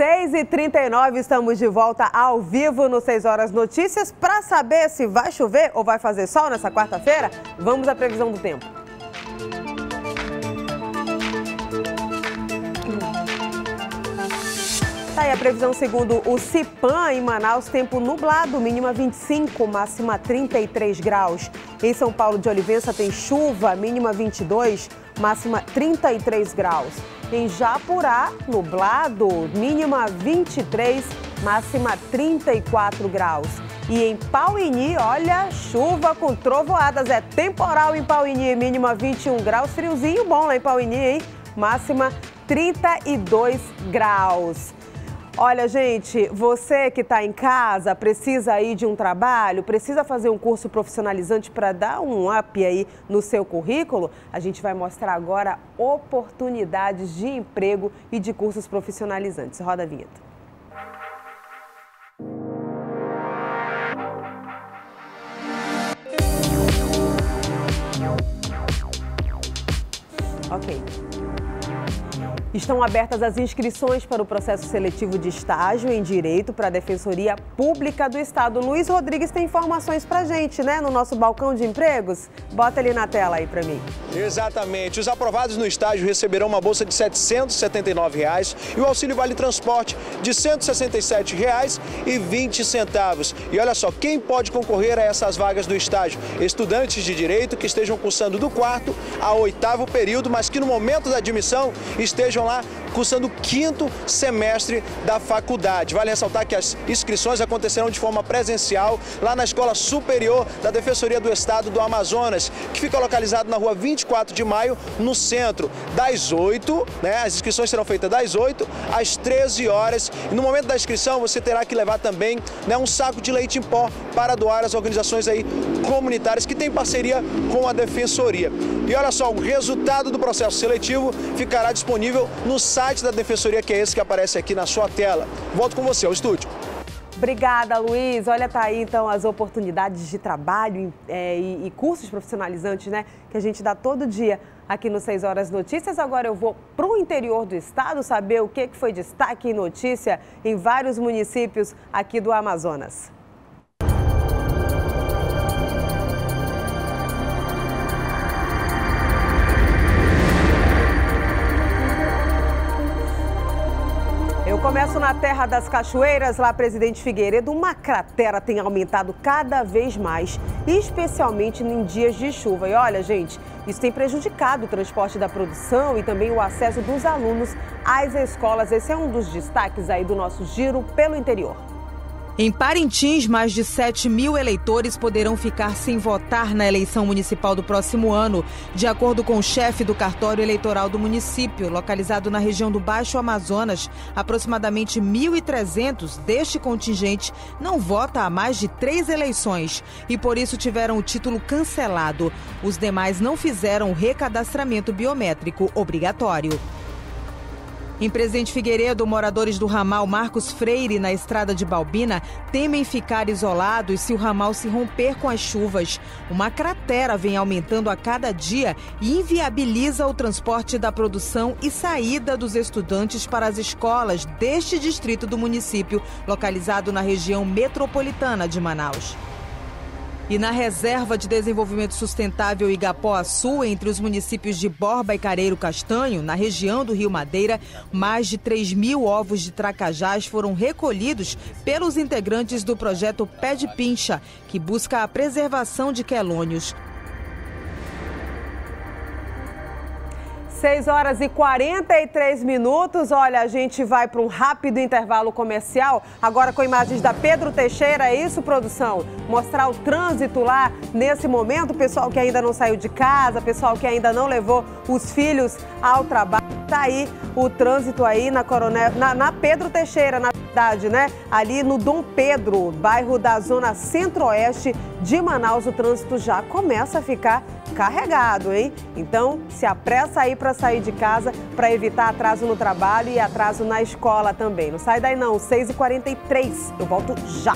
6h39, estamos de volta ao vivo no 6 Horas Notícias. Para saber se vai chover ou vai fazer sol nessa quarta-feira, vamos à previsão do tempo. Tá aí a previsão segundo o Cipan em Manaus, tempo nublado, mínima 25, máxima 33 graus. Em São Paulo de Olivença tem chuva, mínima 22, máxima 33 graus. Em Japurá, nublado, mínima 23, máxima 34 graus. E em Pauini, olha, chuva com trovoadas. É temporal em Pauini, mínima 21 graus. Friozinho bom lá em Pauini, hein? Máxima 32 graus. Olha, gente, você que está em casa, precisa aí de um trabalho, precisa fazer um curso profissionalizante para dar um up aí no seu currículo? A gente vai mostrar agora oportunidades de emprego e de cursos profissionalizantes. Roda a vinheta. Ok. Estão abertas as inscrições para o processo seletivo de estágio em Direito para a Defensoria Pública do Estado. Luiz Rodrigues tem informações para gente, né, no nosso balcão de empregos. Bota ali na tela aí para mim. Exatamente. Os aprovados no estágio receberão uma bolsa de 779 reais e o auxílio vale transporte de R$ 167,20. Reais e 20 centavos. E olha só, quem pode concorrer a essas vagas do estágio? Estudantes de Direito que estejam cursando do quarto ao oitavo período, mas que no momento da admissão estejam estejam lá cursando o quinto semestre da faculdade. Vale ressaltar que as inscrições acontecerão de forma presencial lá na Escola Superior da Defensoria do Estado do Amazonas, que fica localizado na rua 24 de maio, no centro, das 8, né? As inscrições serão feitas das 8 às 13 horas. E no momento da inscrição, você terá que levar também né, um saco de leite em pó para doar às organizações aí comunitárias que têm parceria com a Defensoria. E olha só, o resultado do processo seletivo ficará disponível no site da Defensoria, que é esse que aparece aqui na sua tela. Volto com você ao estúdio. Obrigada, Luiz. Olha, tá aí então as oportunidades de trabalho é, e, e, cursos profissionalizantes, né? Que a gente dá todo dia aqui no 6 Horas Notícias. Agora eu vou para o interior do estado saber o que foi destaque e notícia em vários municípios aqui do Amazonas. Começo na Terra das Cachoeiras, lá Presidente Figueiredo, uma cratera tem aumentado cada vez mais, especialmente em dias de chuva. E olha, gente, isso tem prejudicado o transporte da produção e também o acesso dos alunos às escolas. Esse é um dos destaques aí do nosso giro pelo interior. Em Parintins, mais de 7 mil eleitores poderão ficar sem votar na eleição municipal do próximo ano, de acordo com o chefe do cartório eleitoral do município, localizado na região do Baixo Amazonas. Aproximadamente 1.300 deste contingente não vota há mais de três eleições e por isso tiveram o título cancelado. Os demais não fizeram o recadastramento biométrico obrigatório. Em Presidente Figueiredo, moradores do ramal Marcos Freire, na estrada de Balbina, temem ficar isolados se o ramal se romper com as chuvas. Uma cratera vem aumentando a cada dia e inviabiliza o transporte da produção e saída dos estudantes para as escolas deste distrito do município, localizado na região metropolitana de Manaus. E na Reserva de Desenvolvimento Sustentável Igapó-Sul, entre os municípios de Borba e Careiro Castanho, na região do Rio Madeira, mais de 3 mil ovos de tracajás foram recolhidos pelos integrantes do projeto Pé de Pincha, que busca a preservação de quelônios. 6 horas e 43 minutos. Olha, a gente vai para um rápido intervalo comercial, agora com imagens da Pedro Teixeira. É isso, produção? Mostrar o trânsito lá nesse momento, pessoal que ainda não saiu de casa, pessoal que ainda não levou os filhos ao trabalho. Tá aí o trânsito aí na Coronel, na, na Pedro Teixeira, na cidade, né? Ali no Dom Pedro, bairro da zona centro-oeste de Manaus, o trânsito já começa a ficar carregado, hein? Então, se apressa aí para sair de casa para evitar atraso no trabalho e atraso na escola também. Não sai daí não, 6h43. Eu volto já.